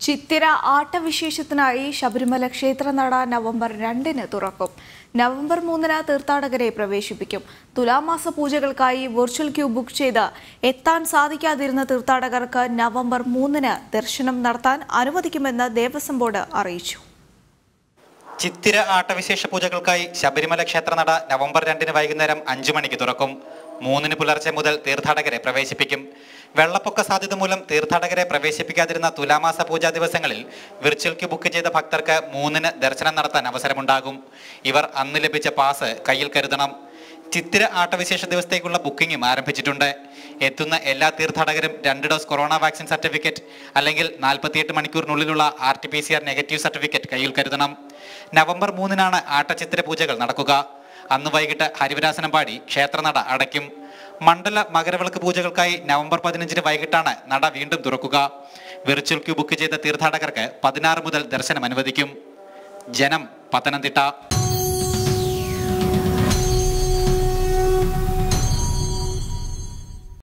ചിത്തിര ആട്ടവിശേഷത്തിനായി ശബരിമല ക്ഷേത്രനട നവംബർ രണ്ടിന് തുറക്കും. നവംബർ മൂന്നിന് തീർത്ഥാടകരെ പ്രവേശിപ്പിക്കും. തുലാമാസ പൂജകൾക്കായി വെർച്വൽ ക്യൂ ബുക്ക് ചെയ്ത് എത്താൻ സാധിക്കാതിരുന്ന തീർത്ഥാടകർക്ക് നവംബർ മൂന്നിന് ദർശനം നടത്താൻ അനുവദിക്കുമെന്ന് ദേവസ്വം ബോർഡ് അറിയിച്ചു. ചിത്തിര ആട്ടവിശേഷ പൂജകൾക്കായി ശബരിമല ക്ഷേത്രനട നവംബർ രണ്ടിന് വൈകുന്നേരം അഞ്ചു മണിക്ക് തുറക്കും. മൂന്നിന് പുലർച്ചെ മുതൽ തീർത്ഥാടകരെ പ്രവേശിപ്പിക്കും. വെള്ളപ്പൊക്ക സാധ്യത മൂലം തീർത്ഥാടകരെ പ്രവേശിപ്പിക്കാതിരുന്ന തുലാമാസ പൂജാ ദിവസങ്ങളിൽ വിർച്വൽ ക്യൂ ബുക്ക് ചെയ്ത ഭക്തർക്ക് മൂന്നിന് ദർശനം നടത്താൻ അവസരമുണ്ടാകും. ഇവർ അന്ന് ലഭിച്ച പാസ് കയ്യിൽ കരുതണം. ചിത്തിര ആട്ടവിശേഷ ദിവസത്തേക്കുള്ള ബുക്കിംഗും ആരംഭിച്ചിട്ടുണ്ട്. എത്തുന്ന എല്ലാ തീർത്ഥാടകരും രണ്ട് ഡോസ് കൊറോണ വാക്സിൻ സർട്ടിഫിക്കറ്റ് അല്ലെങ്കിൽ നാൽപ്പത്തിയെട്ട് മണിക്കൂറിനുള്ളിലുള്ള R T P C R negative certificate കയ്യിൽ കരുതണം. നവംബർ മൂന്നിനാണ് ആട്ടചിത്തിര പൂജകൾ നടക്കുക. അന്ന് വൈകിട്ട് ഹരിവരാസനം പാടി ക്ഷേത്രനട അടയ്ക്കും. മണ്ഡല മകരവിളക്ക് പൂജകൾക്കായി നവംബർ പതിനഞ്ചിന് വൈകിട്ടാണ് നട വീണ്ടും തുറക്കുക. വിർച്വൽ ക്യൂ ബുക്ക് ചെയ്ത തീർത്ഥാടകർക്ക് പതിനാറ് മുതൽ ദർശനം അനുവദിക്കും. ജനം പത്തനംതിട്ട.